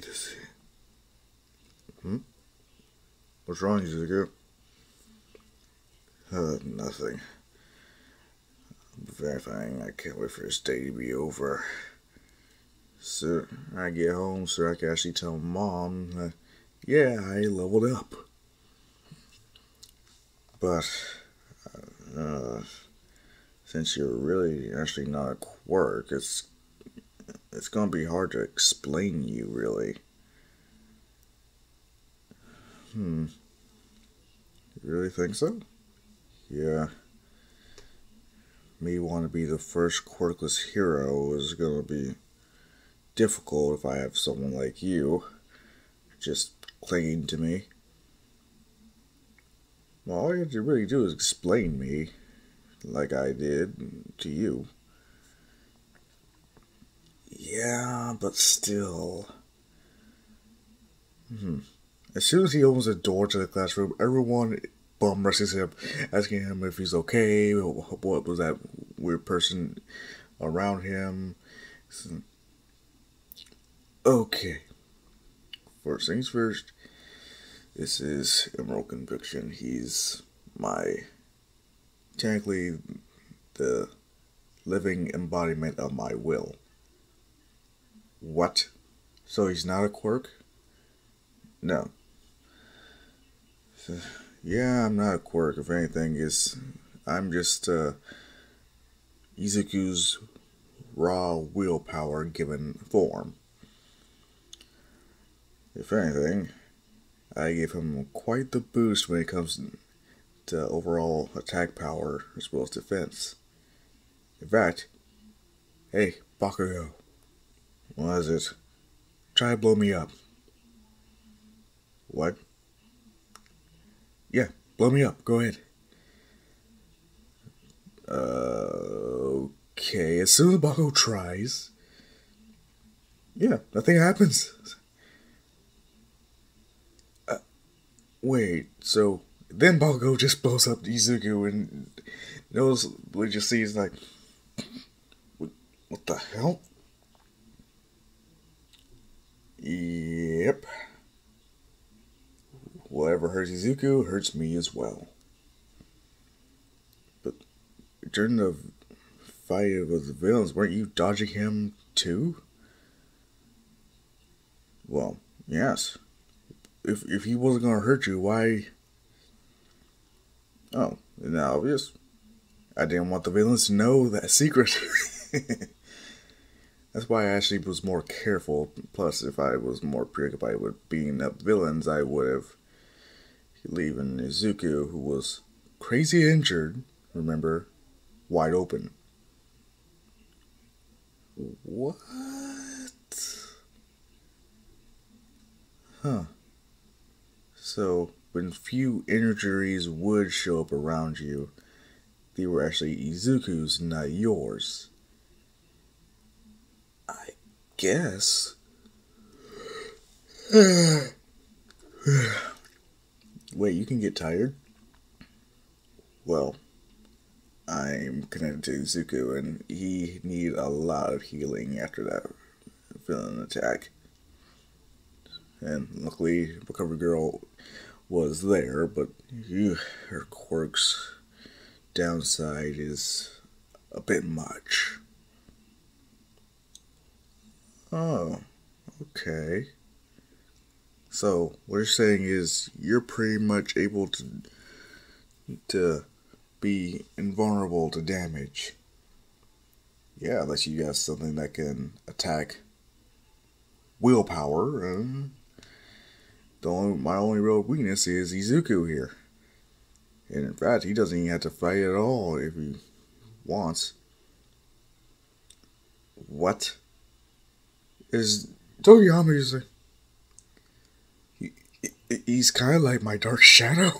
to see. Hmm? What's wrong, Izuku? Uh, nothing. If anything, I can't wait for this day to be over. So I get home so I can actually tell mom that, yeah, I leveled up. But, uh, since you're really actually not a quirk, it's it's gonna be hard to explain you really. Hmm. You really think so? Yeah. Me want to be the first quirkless hero is gonna be difficult if I have someone like you just clinging to me. Well, all you have to really do is explain me, like I did to you. Yeah, but still. Hmm. As soon as he opens the door to the classroom, everyone bum rushes him, asking him if he's okay, what was that weird person around him. Okay. First things first, this is Emerald Conviction. He's my, technically, the living embodiment of my will. What? So he's not a quirk? No. Yeah, I'm not a quirk. If anything, is I'm just uh, Izuku's raw willpower given form. If anything, I gave him quite the boost when it comes to overall attack power as well as defense. In fact, hey, Bakugo, what is it? Try to blow me up. What? Yeah, blow me up. Go ahead. Uh, okay, as soon as Bakugo tries, yeah, nothing happens. Wait, so then Bakugo just blows up Izuku and knows we just see is like what, what the hell? Yep. Whatever hurts Izuku hurts me as well. But during the fight with the villains, weren't you dodging him too? Well, yes if if he wasn't gonna hurt you, why? Oh, isn't that obvious? I didn't want the villains to know that secret. That's why I actually was more careful. Plus, if I was more preoccupied with being up villains, I would have leaving Izuku, who was crazy injured, remember, wide open. What? Huh. So, when few injuries would show up around you, they were actually Izuku's, not yours. Guess. Wait, you can get tired? Well, I'm connected to Izuku, and he needed a lot of healing after that villain attack. And luckily, Recovery Girl was there, but ew, her quirks downside is a bit much. Oh, okay. So what you're saying is you're pretty much able to to be invulnerable to damage. Yeah, unless you got something that can attack willpower and the only my only real weakness is Izuku here. And in fact, he doesn't even have to fight at all if he wants. What? Is Tokoyami is he, he's kind of like my dark shadow.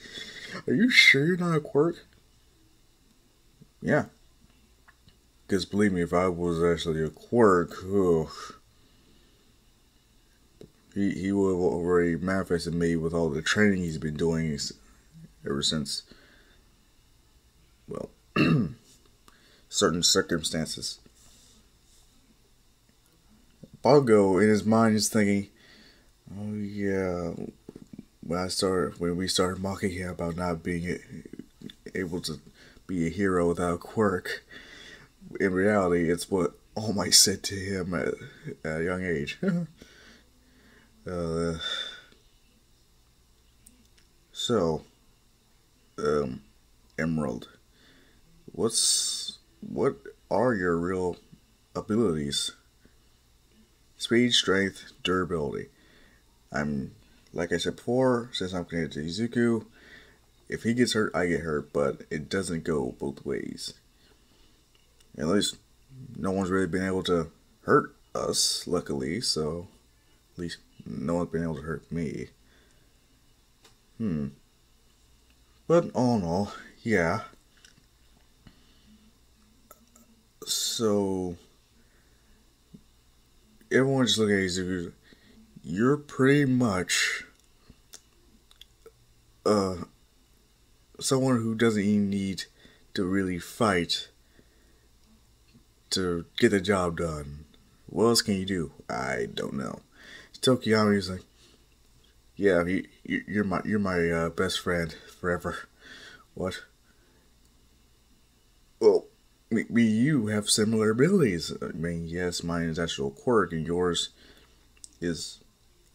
Are you sure you're not a quirk? Yeah. Because believe me, if I was actually a quirk, ugh he he will have already manifested me with all the training he's been doing ever since. Well, certain circumstances. Bago in his mind is thinking, "Oh yeah." When I started, when we started mocking him about not being able to be a hero without quirk, in reality, it's what All Might said to him at, at a young age. uh, so, um, Emerald, what's what are your real abilities? Speed, strength, durability. I'm like I said before, since I'm connected to Izuku, if he gets hurt, I get hurt, but it doesn't go both ways. At least no one's really been able to hurt us, luckily, so at least no one's been able to hurt me. Hmm. But all in all, yeah. So everyone just at you. You're pretty much uh someone who doesn't even need to really fight to get the job done. What else can you do? I don't know. Tokoyami's like, yeah, he, you're my you're my uh, best friend forever. What? Me, you have similar abilities. I mean, yes, mine is actual quirk, and yours is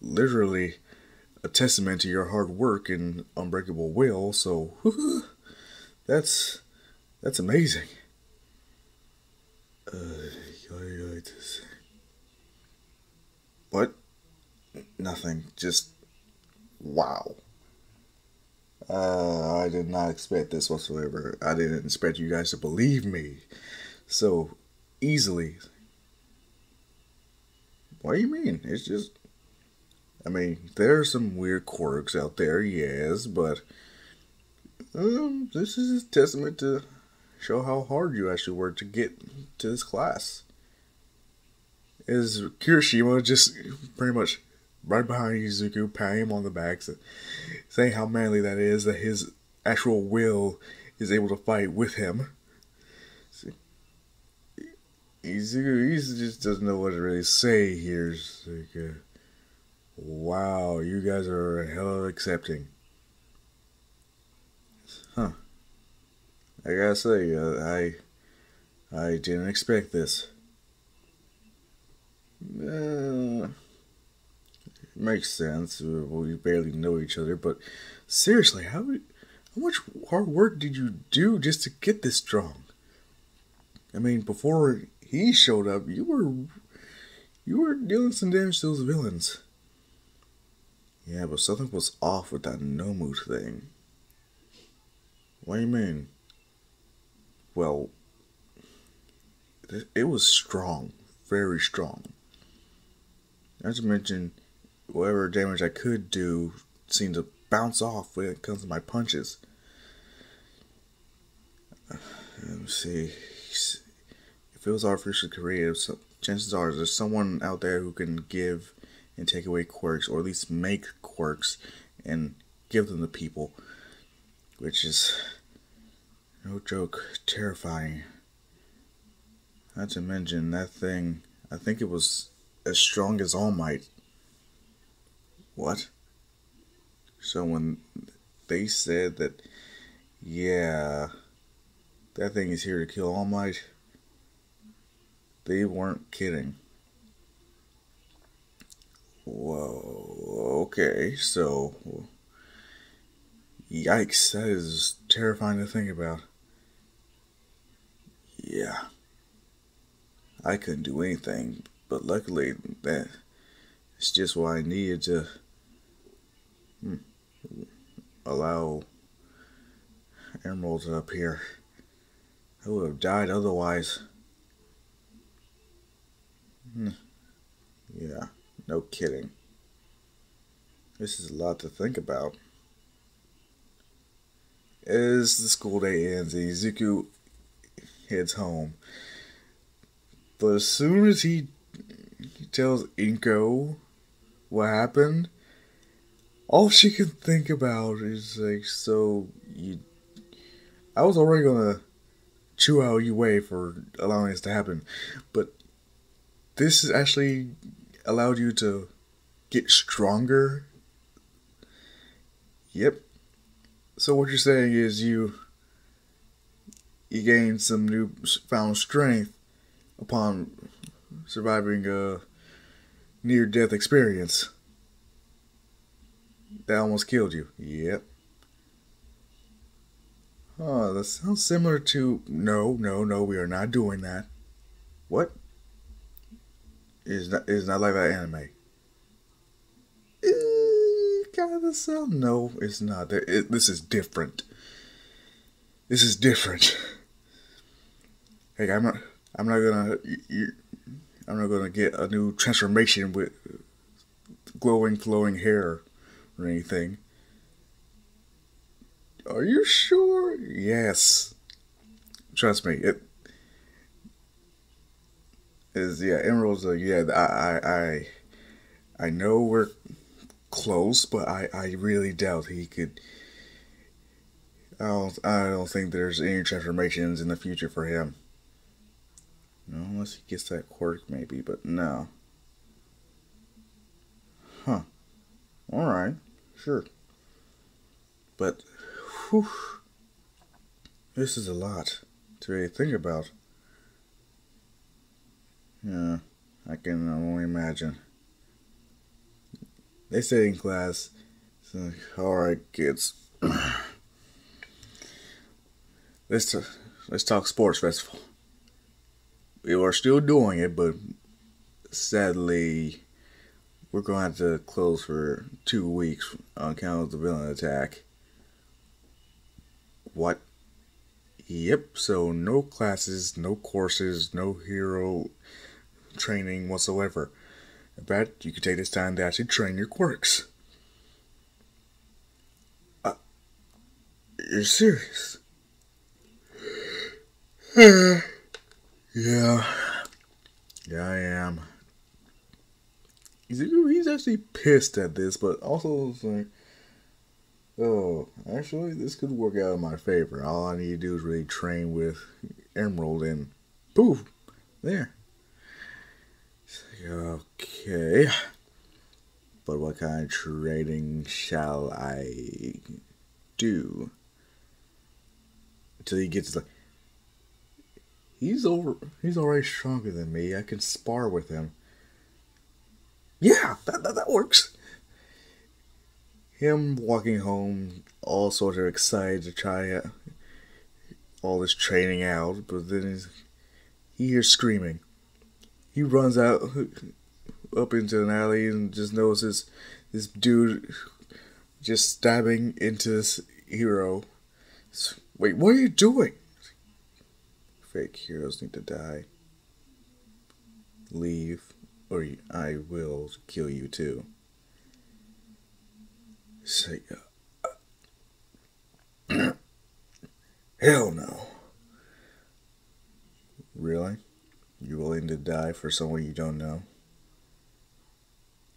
literally a testament to your hard work and unbreakable will. So that's that's amazing. Uh, what? Nothing. Just wow. Uh, I did not expect this whatsoever. I didn't expect you guys to believe me so easily. What do you mean? It's just. I mean, there are some weird quirks out there, yes, but um, this is a testament to show how hard you actually worked to get to this class. Is Kirishima just pretty much right behind Izuku, patting him on the back, saying how manly that is, that his actual will is able to fight with him. See, Izuku, just doesn't know what to really say here. Like, uh, wow, you guys are hell of accepting. Huh. I gotta say, uh, I I didn't expect this. Uh, makes sense. We barely know each other, but seriously, how how much hard work did you do just to get this strong? I mean, before he showed up, you were you were dealing some damage to those villains. Yeah, but something was off with that Nomu thing. What do you mean? well, it was strong, very strong. Not to mention, whatever damage I could do seemed to bounce off when it comes to my punches. Let me see. If it was artificially created, so chances are there's someone out there who can give and take away quirks, or at least make quirks and give them to people, which is no joke, terrifying. Not to mention that thing, I think it was as strong as All Might. What? So when they said that, yeah, that thing is here to kill All Might, they weren't kidding. Whoa, okay, so, yikes, that is terrifying to think about. Yeah. I couldn't do anything, but luckily that it's just what I needed to hmm, allow emeralds up here. I would have died otherwise. Hmm. Yeah, no kidding. This is a lot to think about. As the school day ends, Izuku heads home. But as soon as he, he tells Inko what happened, all she can think about is like, so you. I was already gonna chew out you way for allowing this to happen, but this has actually allowed you to get stronger. Yep. So what you're saying is you you gained some new found strength upon surviving a near death experience that almost killed you. Yep. Oh, that sounds similar to. No, no, no, we are not doing that. What? Is not is not like that anime. It kind of sound. No, it's not. It, this is different. This is different. Hey, I'm not. I'm not gonna. You, I'm not gonna get a new transformation with glowing, flowing hair or anything. Are you sure? Yes. Trust me. It is yeah, Emerald's uh, yeah, I I I I know we're close, but I I really doubt he could I don't I don't think there's any transformations in the future for him. No, unless he gets that quirk maybe, but no. Huh. Alright, sure. But Whew. This is a lot to really think about. Yeah, I can only imagine. They say in class, like, alright kids, let's, let's talk sports festival. We are still doing it, but sadly, we're going to have to close for two weeks on account of the villain attack. What? Yep, so no classes, no courses, no hero training whatsoever. But you can take this time to actually train your quirks. Uh, you're serious? yeah. Yeah, I am. He's, actually pissed at this, but also like, Oh, actually, this could work out in my favor. All I need to do is really train with Emerald and poof, there. Like, Okay. But what kind of trading shall I do? Until he gets like. He's over. He's already stronger than me. I can spar with him. Yeah, that, that, that works him walking home, all sorts of excited to try all this training out, but then he hears screaming. He runs out up into an alley and just notices this dude just stabbing into this hero. Wait, what are you doing? Fake heroes need to die. Leave, or I will kill you too. Say, uh, hell no. Really? You willing to die for someone you don't know?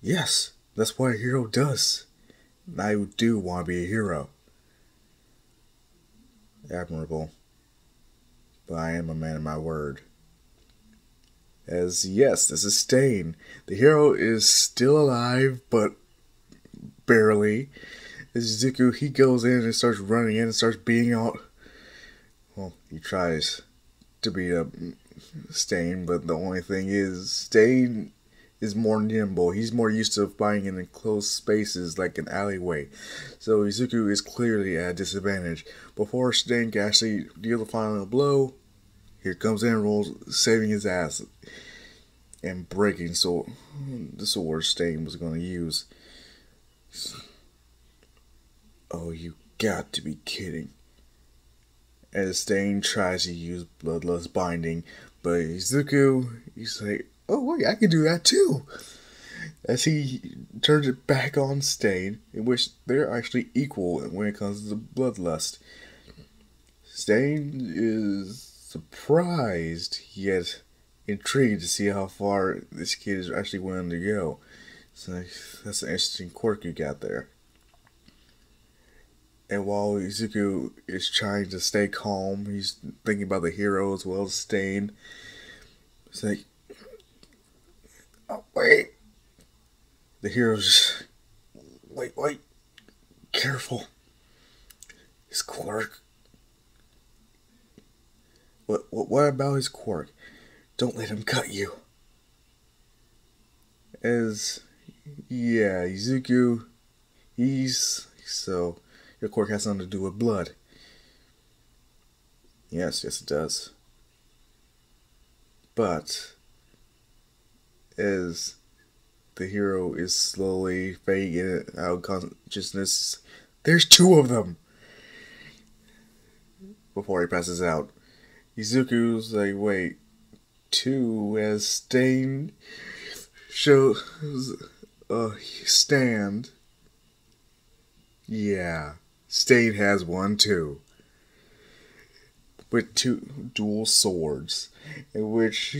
Yes, that's what a hero does. I do want to be a hero. Admirable. But I am a man of my word. As yes, this is Stain. The hero is still alive, but barely. Zuko, he goes in and starts running in and starts beating out. Well, he tries to beat up Stain, but the only thing is, Stain is more nimble. He's more used to fighting in enclosed spaces like an alleyway. So Izuku is clearly at a disadvantage. Before Stain can actually deal the final blow, here comes rolls saving his ass and breaking so hmm, the sword Stain was going to use. Oh, you got to be kidding. As Stain tries to use Bloodlust Binding, but Izuku, he's like, oh, wait, I can do that too. As he turns it back on Stain, in which they're actually equal when it comes to Bloodlust. Stain is surprised yet intrigued to see how far this kid is actually willing to go. So that's an interesting quirk you got there. And while Izuku is trying to stay calm, he's thinking about the hero as well as Stain. It's like, Oh, wait. The hero's wait, wait. Careful. His quirk. What, what, what about his quirk? Don't let him cut you. As, yeah, Izuku, he's, so, your quirk has something to do with blood. Yes, yes it does. But, as the hero is slowly fading out of consciousness, there's two of them! Before he passes out. Izuku's like, wait, two as Stain shows a uh, stand. Yeah, Stain has one too. With two dual swords, in which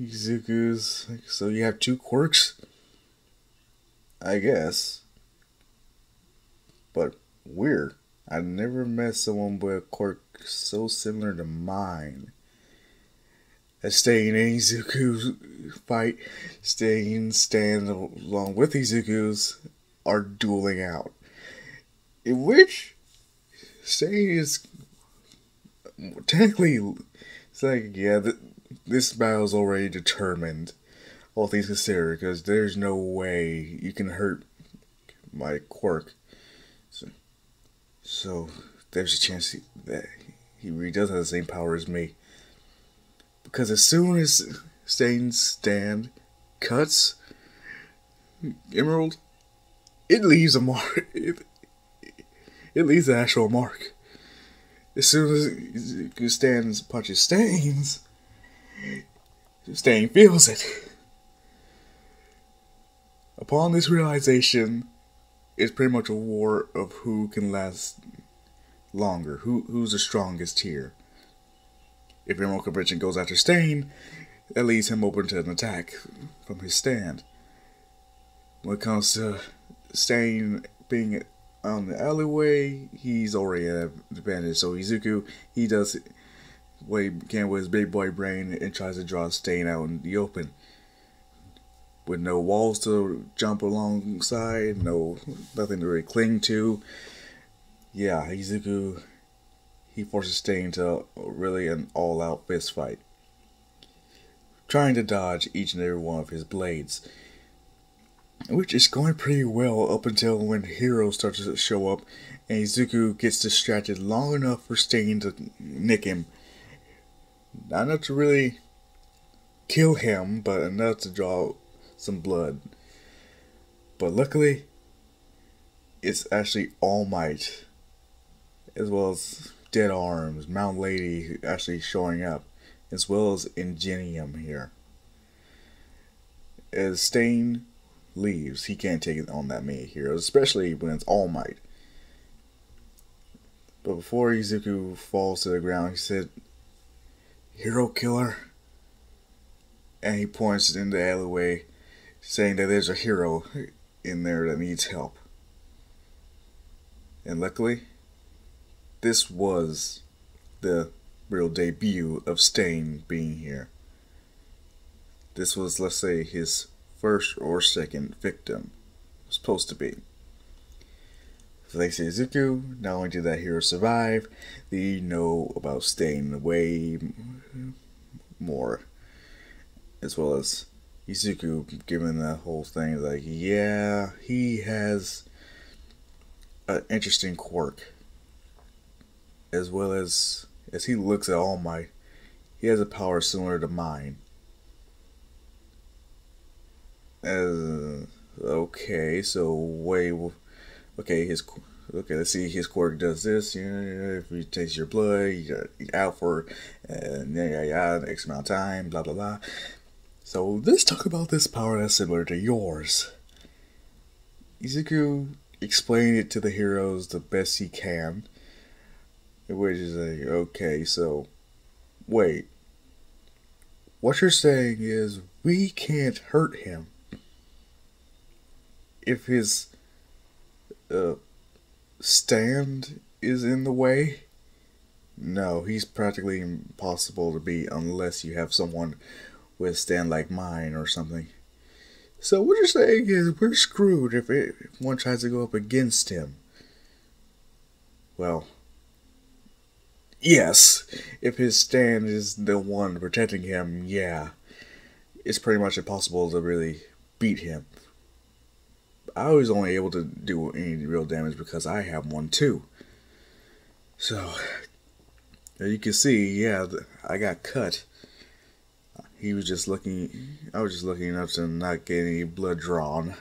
Izuku's like, so you have two quirks? I guess. But weird. I never met someone with a quirk so similar to mine. As Stain in Izuku's fight, Stain stand along with Izuku's are dueling out. In which Stain is technically it's like yeah, th- this battle's already determined, all things considered, because there's no way you can hurt my quirk. So, there's a chance that he really does have the same power as me. Because as soon as Stain's stand cuts Emerald, it leaves a mark. It, it leaves an actual mark. As soon as Stan's punches Stains, Stain feels it. Upon this realization, it's pretty much a war of who can last longer, who who's the strongest here. If Conviction goes after Stain, that leaves him open to an attack from his stand. When it comes to Stain being on the alleyway, he's already at an advantage. So Izuku, he does what he can with his big boy brain and tries to draw Stain out in the open. With no walls to jump alongside, no nothing to really cling to. Yeah, Izuku he forces Stain to really an all out fist fight. Trying to dodge each and every one of his blades. Which is going pretty well up until when Hero starts to show up and Izuku gets distracted long enough for Stain to nick him not enough to really kill him, but enough to draw some blood. But luckily, it's actually All Might, as well as Death Arms, Mount Lady actually showing up, as well as Ingenium here. As Stain leaves, he can't take it on that many heroes, especially when it's All Might. But before Izuku falls to the ground, he said, hero killer. And he points in the alleyway, saying that there's a hero in there that needs help. And luckily, this was the real debut of Stain being here. This was, let's say, his first or second victim. Supposed to be. So they say Zuko, not only did that hero survive, they know about Stain way more. As well as Izuku given the whole thing like, yeah, he has an interesting quirk. As well as as he looks at All Might, he has a power similar to mine. As okay, so way okay, his okay, let's see, his quirk does this. You know, if he takes your blood, you're out for uh, yeah, yeah, X amount of time, blah blah blah. So let's talk about this power that's similar to yours. Izuku explained it to the heroes the best he can. Which is like, okay, so wait. What you're saying is we can't hurt him if his uh, stand is in the way, no, he's practically impossible to beat unless you have someone withstand like mine or something. So what you're saying is we're screwed if, it, if one tries to go up against him. Well, yes, if his stand is the one protecting him, yeah, it's pretty much impossible to really beat him. I was only able to do any real damage because I have one too. So, as you can see, yeah, I got cut. He was just looking, I was just looking enough to not get any blood drawn.